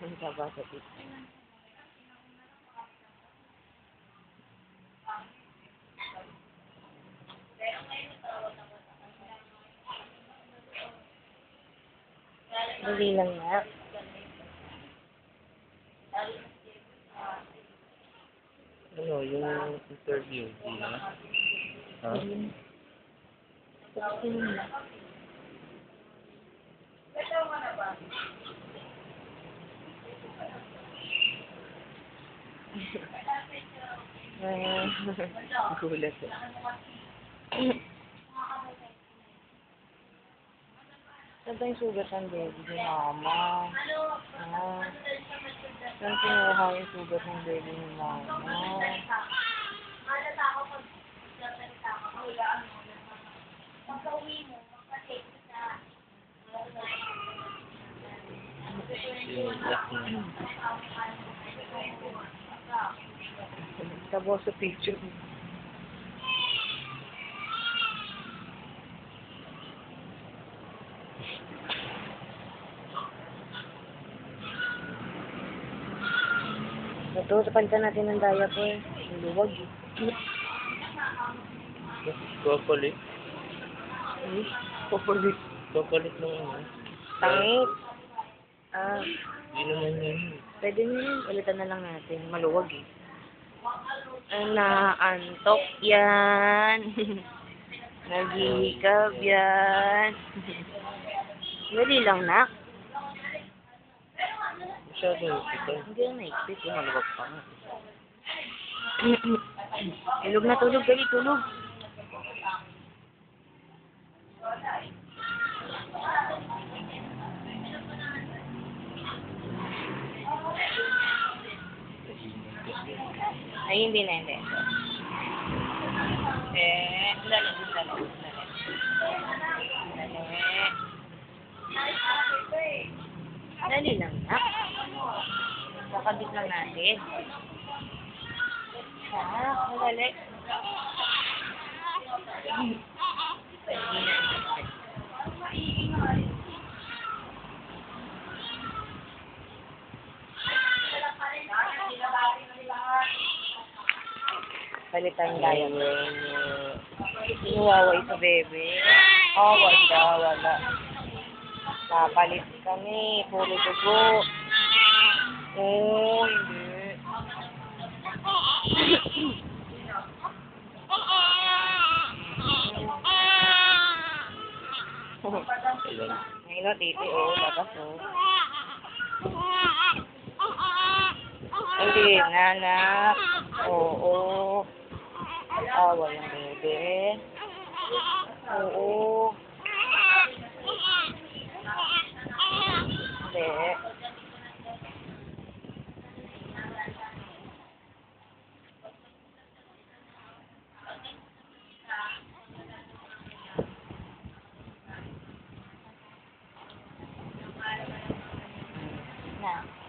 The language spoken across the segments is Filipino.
Ang taba sa tip. Dali lang nga. Ano, yung interview, di na? Ha? Tapos yun na. Ah, gulat eh. Saan ba yung sugat ng baby ni mama? Ah, saan kinuha yung sugat ng baby ni mama? Na. Tabo sa picture. Ito, palitan natin ng diaper. Ang luwag eh. Kokolit. Ay, Pupulit. Kokolit ng ano. Tangit. Ah, Di naman yun. pwede na yun. Palitan na lang natin. Maluwag eh. Naantok yan. Nagihikab yan. Dali lang, nak. Masyadong ito. Hindi na naipit. Yung maluwag pa nga. tulog na tulog. Dali, tulog. Ay, hindi na, hindi. Eh, dali, dali, dali. Dali. Lang, nak. Kakabit lang natin. Ah, madali. Palitan tayo. Yung, uh, Inuwawa ito, bebe. Oh, wala, wala. Papalit kami. Puro dugo. Oh, hindi. Ayun o, titi. Oh, labas oh. Hindi na, anak. Oo. Ah, walang bebe. Oo. Hindi. Na.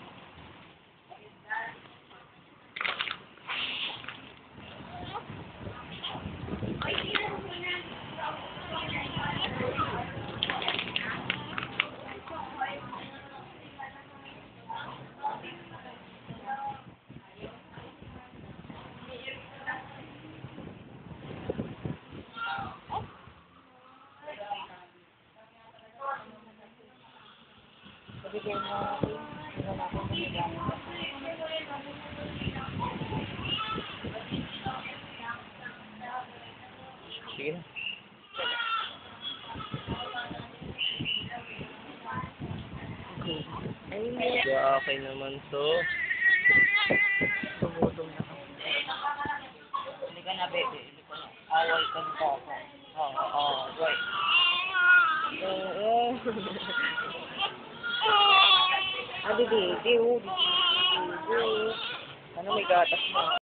Bigyan mo natin. Bigyan natin kung may gamit ka. Sige na. Medyo okay naman to. Tumutom na ako. Hindi ka na, bebe. Hindi ka na. Away ka na ako. Oo, oo, away. Oo. Ah, di, di, di, oh, di, di, di. Ano may gatas na?